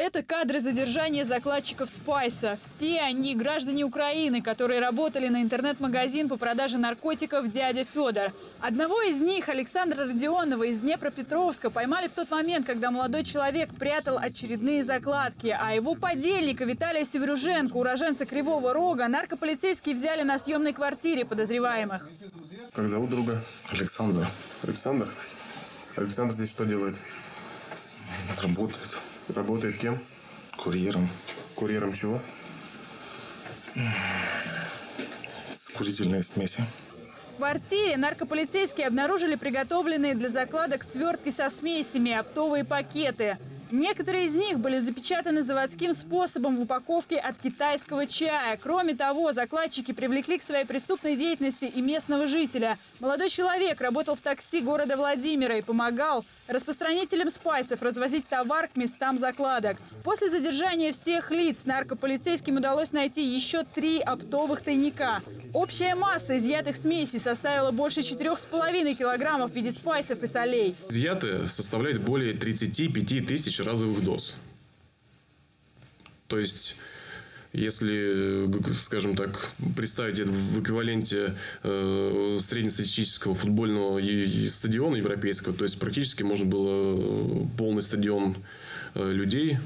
Это кадры задержания закладчиков «Спайса». Все они граждане Украины, которые работали на интернет-магазин по продаже наркотиков «Дядя Федор». Одного из них, Александра Родионова из Днепропетровска, поймали в тот момент, когда молодой человек прятал очередные закладки. А его подельника Виталия Северюженко, уроженца Кривого Рога, наркополицейские взяли на съемной квартире подозреваемых. Как зовут друга? Александр Александр. Александр здесь что делает? работает Работает кем? курьером Курьером чего? с курительной смеси. В квартире наркополицейские обнаружили приготовленные для закладок свертки со смесями, оптовые пакеты. Некоторые из них были запечатаны заводским способом в упаковке от китайского чая. Кроме того, закладчики привлекли к своей преступной деятельности и местного жителя. Молодой человек работал в такси города Владимира и помогал распространителям спайсов развозить товар к местам закладок. После задержания всех лиц наркополицейским удалось найти еще три оптовых тайника. Общая масса изъятых смесей составила больше 4,5 килограммов в виде спайсов и солей. Изъятые составляет более 35 тысяч разовых доз. То есть, если, скажем так, представить это в эквиваленте э, среднестатистического футбольного стадиона европейского, то есть практически можно было э, полный стадион э, людей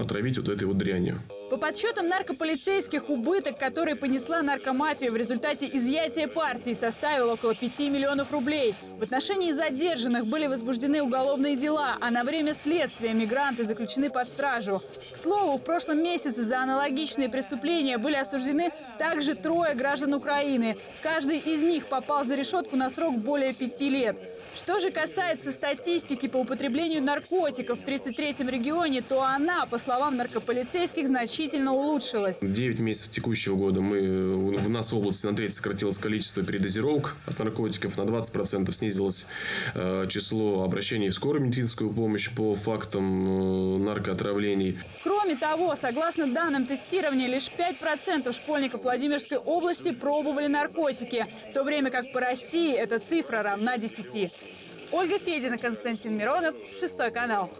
отравить вот этой вот дрянью. По подсчетам наркополицейских, убыток, который понесла наркомафия в результате изъятия партии, составил около 5 миллионов рублей. В отношении задержанных были возбуждены уголовные дела, а на время следствия мигранты заключены под стражу. К слову, в прошлом месяце за аналогичные преступления были осуждены также трое граждан Украины. Каждый из них попал за решетку на срок более пяти лет. Что же касается статистики по употреблению наркотиков в 33-м регионе, то она, по словам наркополицейских, значительно улучшилась. 9 месяцев текущего года мы, в нас в области на треть сократилось количество передозировок от наркотиков, на 20% снизилось э, число обращений в скорую медицинскую помощь по фактам э, наркоотравлений. Кроме того, согласно данным тестирования, лишь 5% школьников Владимирской области пробовали наркотики, в то время как по России эта цифра равна 10. Ольга Федина, Константин Миронов, Шестой канал.